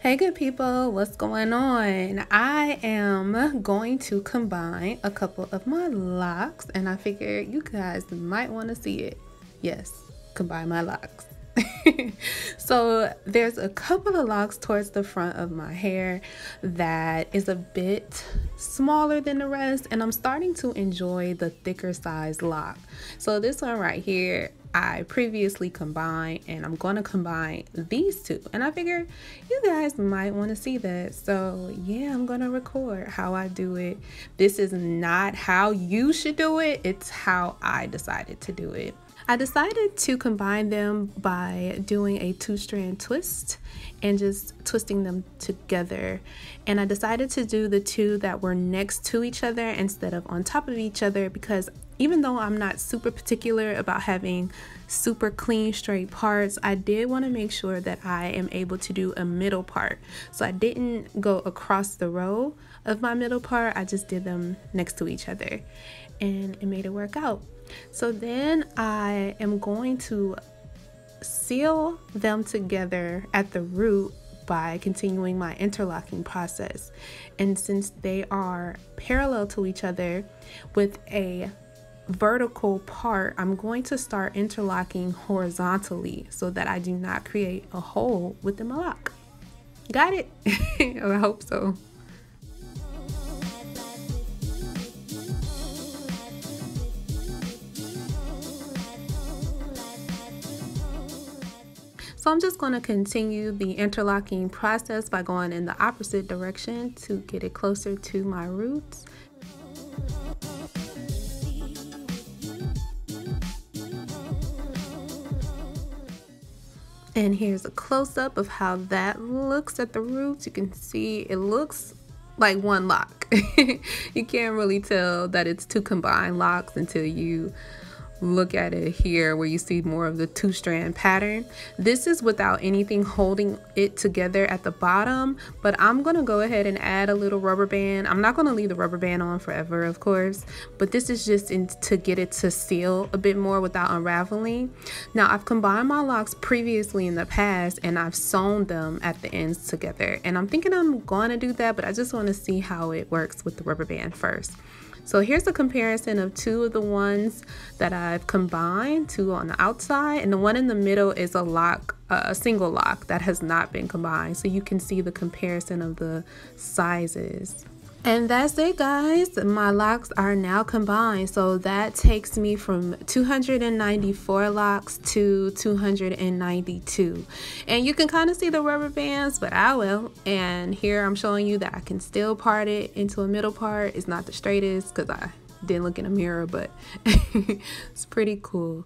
Hey good people, what's going on? I am going to combine a couple of my locks and I figured you guys might want to see it. Yes, combine my locks. so there's a couple of locks towards the front of my hair that is a bit smaller than the rest and I'm starting to enjoy the thicker size lock. So this one right here I previously combined and I'm going to combine these two. And I figure you guys might want to see that. So yeah I'm going to record how I do it. This is not how you should do it. It's how I decided to do it I decided to combine them by doing a two strand twist and just twisting them together. And I decided to do the two that were next to each other instead of on top of each other because even though I'm not super particular about having super clean straight parts, I did want to make sure that I am able to do a middle part. So I didn't go across the row of my middle part, I just did them next to each other and it made it work out. So then I am going to seal them together at the root by continuing my interlocking process. And since they are parallel to each other with a vertical part, I'm going to start interlocking horizontally so that I do not create a hole within my lock. Got it? I hope so. So I'm just going to continue the interlocking process by going in the opposite direction to get it closer to my roots. And here's a close-up of how that looks at the roots. You can see it looks like one lock. you can't really tell that it's two combined locks until you look at it here where you see more of the two strand pattern. This is without anything holding it together at the bottom but I'm gonna go ahead and add a little rubber band. I'm not gonna leave the rubber band on forever of course but this is just in, to get it to seal a bit more without unraveling. Now I've combined my locks previously in the past and I've sewn them at the ends together and I'm thinking I'm to do that but I just want to see how it works with the rubber band first so here's a comparison of two of the ones that I've combined, two on the outside, and the one in the middle is a lock, a single lock that has not been combined. So you can see the comparison of the sizes. And that's it guys, my locks are now combined. So that takes me from 294 locks to 292. And you can kind of see the rubber bands, but I will. And here I'm showing you that I can still part it into a middle part. It's not the straightest because I didn't look in a mirror, but it's pretty cool.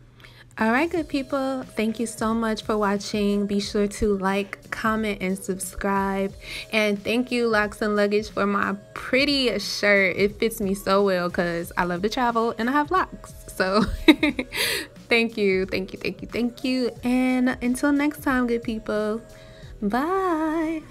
Alright good people, thank you so much for watching. Be sure to like, comment, and subscribe. And thank you Locs and Luggage for my pretty shirt. It fits me so well because I love to travel and I have locks. So thank you, thank you, thank you, thank you. And until next time good people, bye.